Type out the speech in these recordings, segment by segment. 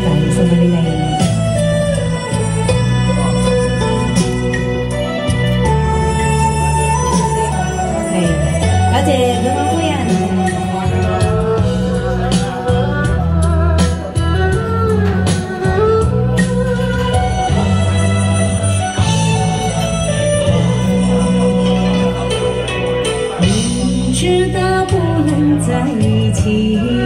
仔送俾你哋。係，多謝佢個夫人。明知道不能在一起。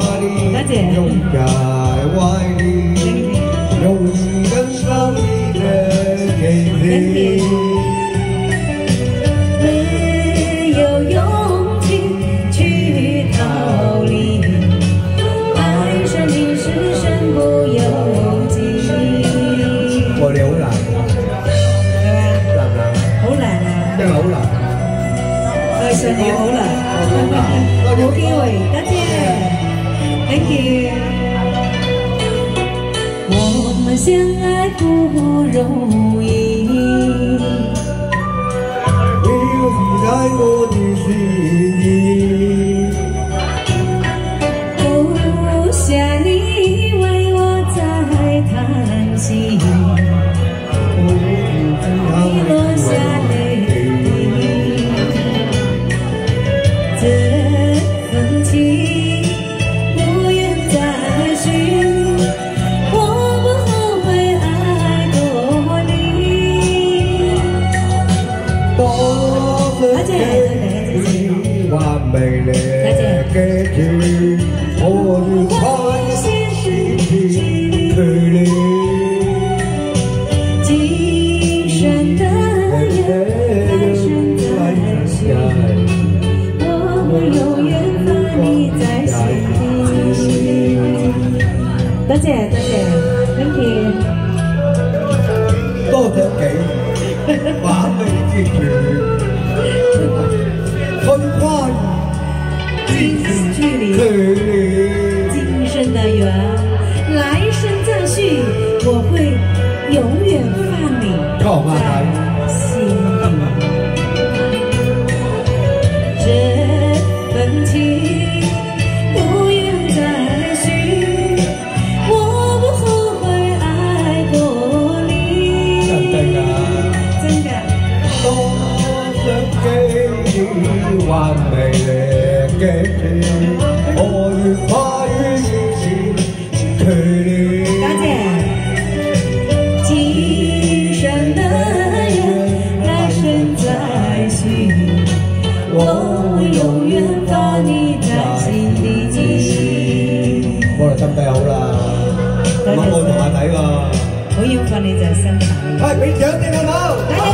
你拥在怀里，用一根上你的给你。没有勇气去逃离，爱上你是身不由己。我哋好難，難唔難？好難啊！真好難。愛上你好難，冇機會，多謝，thank you。我們相愛不容易。你美的結局，我愉快的距離。今生的緣，來生再續，我永遠放你在心底。多谢多謝距离，今生的缘，来生再续，我会永远伴你在心底。這份情不願再續，我不後悔愛過你。真的啊真的。多想給你完美的結永遠放你在心底。我哋心底好啦，咁我同阿仔喎，我要放你在心底。喂，俾獎你好冇？